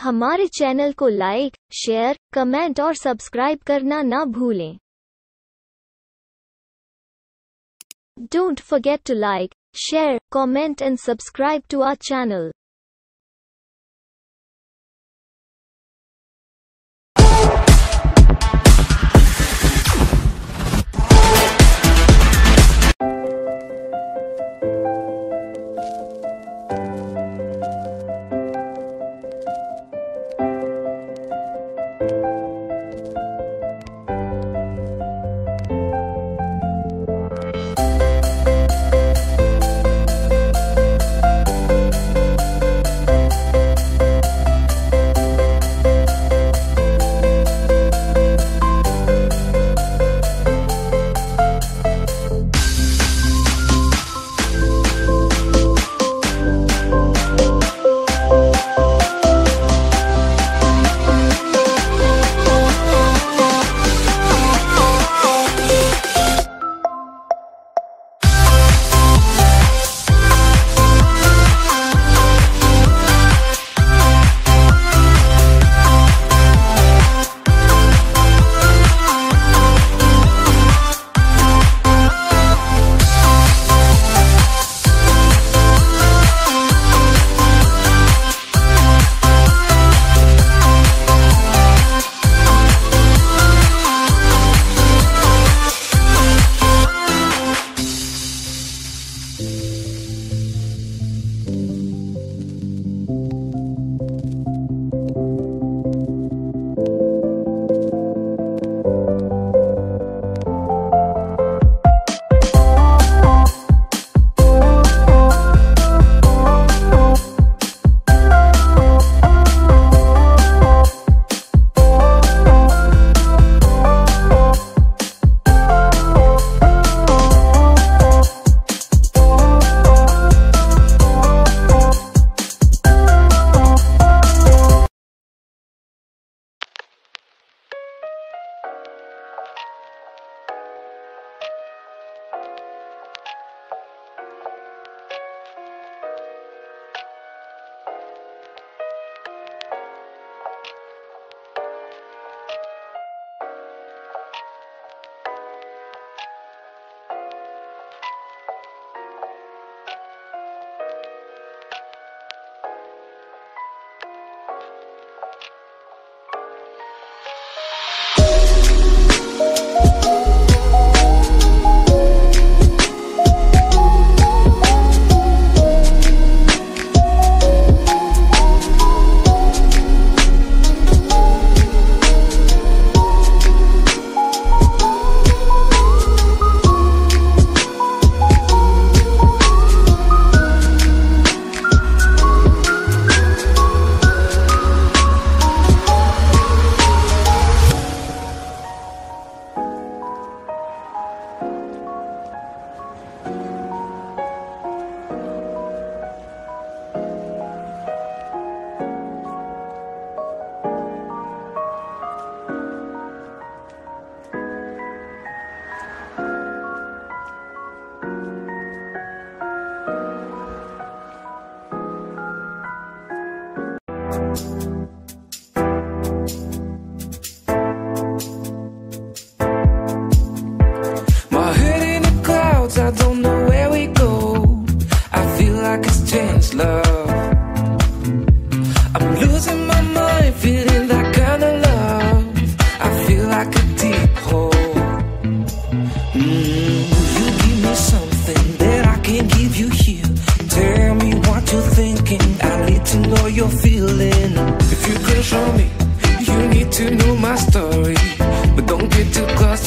हमारे चैनल को like, share, comment और सब्सक्राइब करना ना भूलें। Don't forget to like share comment and subscribe to our channel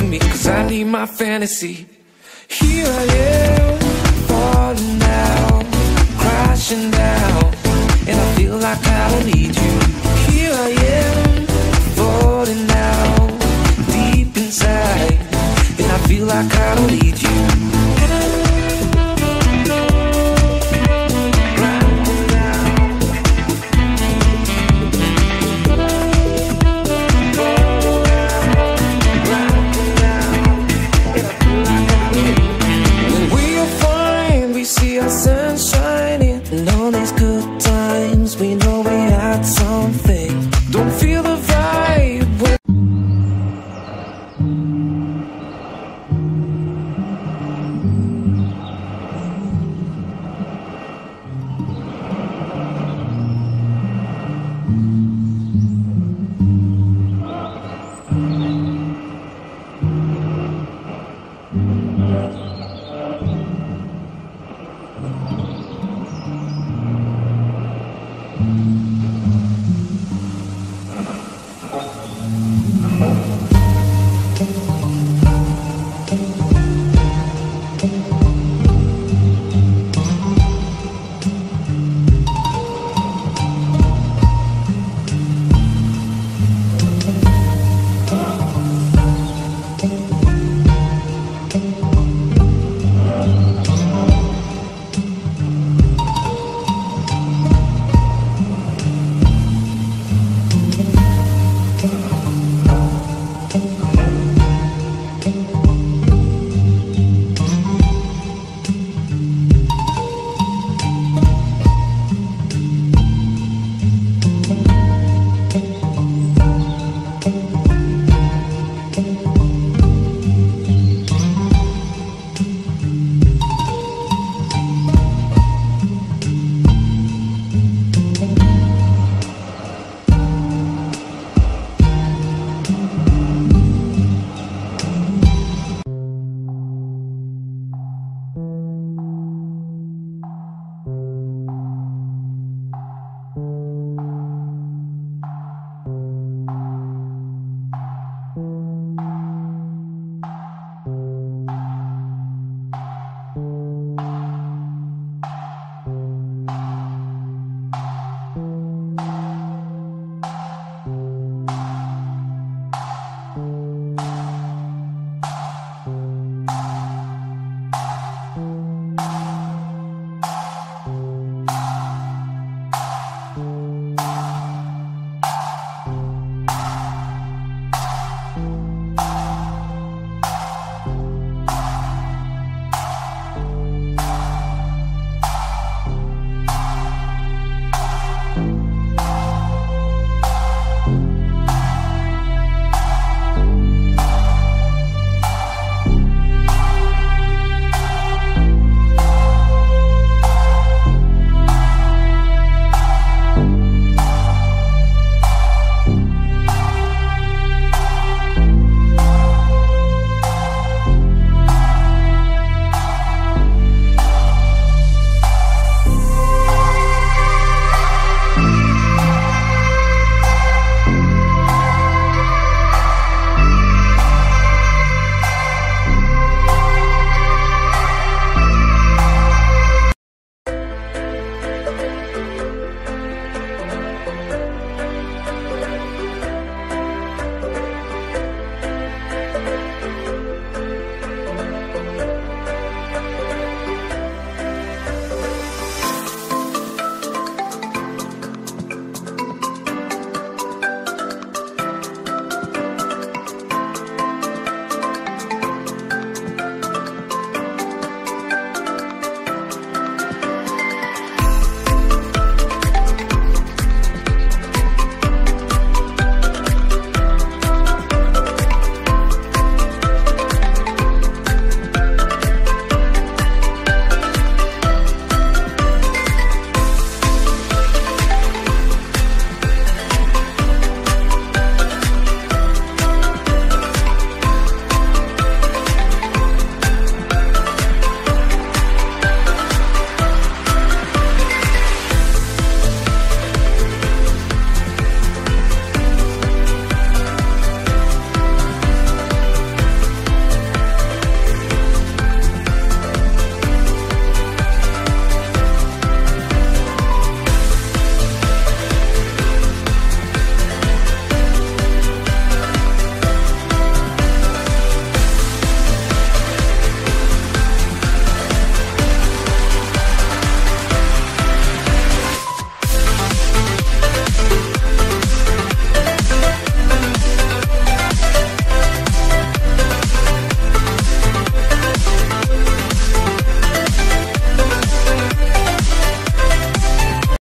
me, cause I need my fantasy. Here I am, falling down, crashing down. And I feel like I don't need you. Here I am, falling down, deep inside. And I feel like I don't need